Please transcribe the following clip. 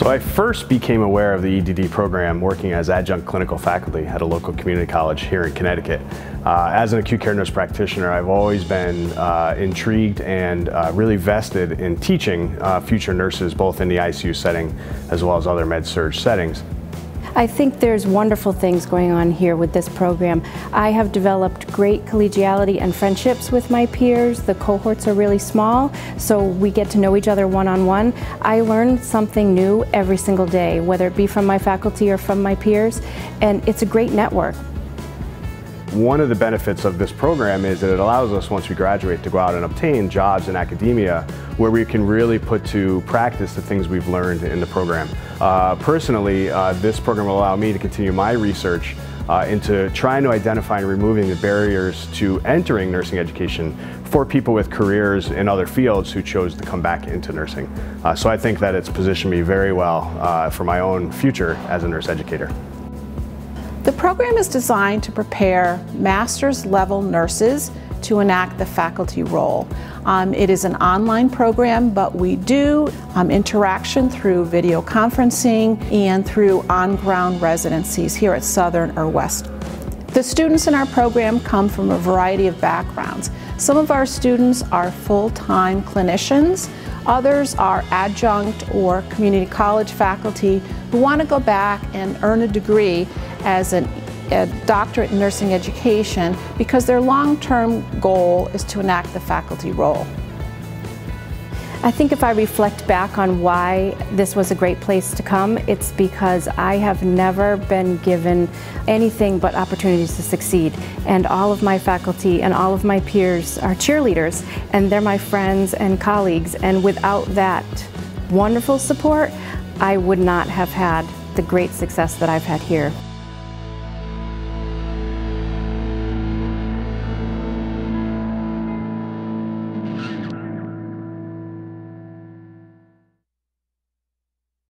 So I first became aware of the EDD program working as adjunct clinical faculty at a local community college here in Connecticut. Uh, as an acute care nurse practitioner, I've always been uh, intrigued and uh, really vested in teaching uh, future nurses both in the ICU setting as well as other med-surg settings. I think there's wonderful things going on here with this program. I have developed great collegiality and friendships with my peers. The cohorts are really small, so we get to know each other one-on-one. -on -one. I learn something new every single day, whether it be from my faculty or from my peers, and it's a great network. One of the benefits of this program is that it allows us, once we graduate, to go out and obtain jobs in academia where we can really put to practice the things we've learned in the program. Uh, personally, uh, this program will allow me to continue my research uh, into trying to identify and removing the barriers to entering nursing education for people with careers in other fields who chose to come back into nursing. Uh, so I think that it's positioned me very well uh, for my own future as a nurse educator. The program is designed to prepare master's level nurses to enact the faculty role. Um, it is an online program, but we do um, interaction through video conferencing and through on-ground residencies here at Southern or West. The students in our program come from a variety of backgrounds. Some of our students are full-time clinicians, others are adjunct or community college faculty who want to go back and earn a degree as an, a doctorate in nursing education because their long-term goal is to enact the faculty role. I think if I reflect back on why this was a great place to come, it's because I have never been given anything but opportunities to succeed. And all of my faculty and all of my peers are cheerleaders, and they're my friends and colleagues. And without that wonderful support, I would not have had the great success that I've had here.